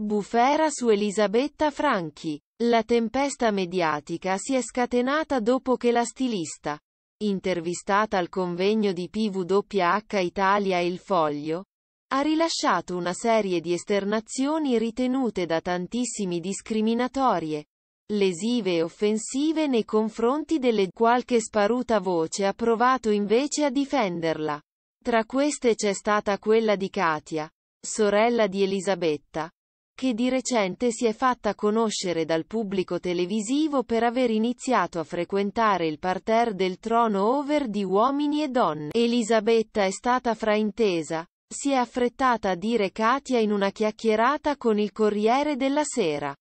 Bufera su Elisabetta Franchi. La tempesta mediatica si è scatenata dopo che la stilista, intervistata al convegno di PWH Italia Il Foglio, ha rilasciato una serie di esternazioni ritenute da tantissimi discriminatorie, lesive e offensive nei confronti delle qualche sparuta voce ha provato invece a difenderla. Tra queste c'è stata quella di Katia, sorella di Elisabetta, che di recente si è fatta conoscere dal pubblico televisivo per aver iniziato a frequentare il parterre del trono over di uomini e donne. Elisabetta è stata fraintesa, si è affrettata a dire Katia in una chiacchierata con il Corriere della Sera.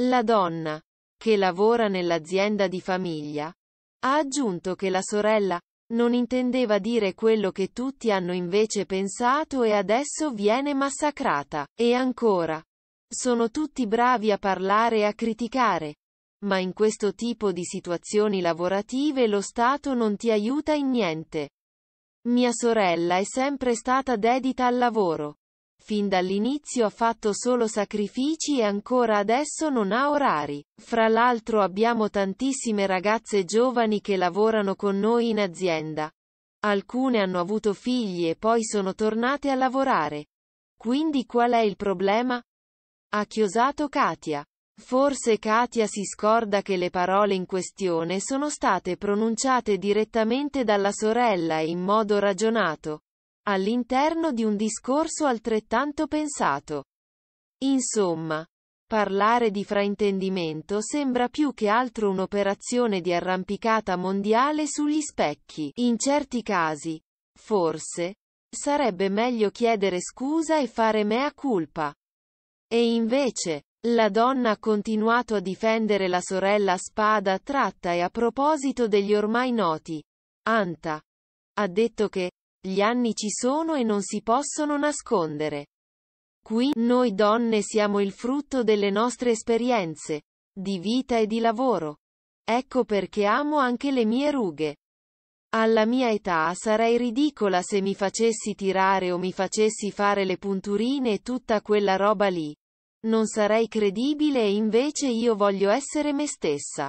La donna, che lavora nell'azienda di famiglia, ha aggiunto che la sorella, non intendeva dire quello che tutti hanno invece pensato e adesso viene massacrata. E ancora. Sono tutti bravi a parlare e a criticare. Ma in questo tipo di situazioni lavorative lo Stato non ti aiuta in niente. Mia sorella è sempre stata dedita al lavoro. Fin dall'inizio ha fatto solo sacrifici e ancora adesso non ha orari. Fra l'altro abbiamo tantissime ragazze giovani che lavorano con noi in azienda. Alcune hanno avuto figli e poi sono tornate a lavorare. Quindi qual è il problema? Ha chiosato Katia. Forse Katia si scorda che le parole in questione sono state pronunciate direttamente dalla sorella e in modo ragionato, all'interno di un discorso altrettanto pensato. Insomma, parlare di fraintendimento sembra più che altro un'operazione di arrampicata mondiale sugli specchi. In certi casi, forse, sarebbe meglio chiedere scusa e fare mea culpa. E invece, la donna ha continuato a difendere la sorella a spada tratta e a proposito degli ormai noti. Anta. Ha detto che, gli anni ci sono e non si possono nascondere. Qui, noi donne siamo il frutto delle nostre esperienze, di vita e di lavoro. Ecco perché amo anche le mie rughe. Alla mia età sarei ridicola se mi facessi tirare o mi facessi fare le punturine e tutta quella roba lì. Non sarei credibile e invece io voglio essere me stessa.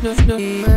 no, no, no.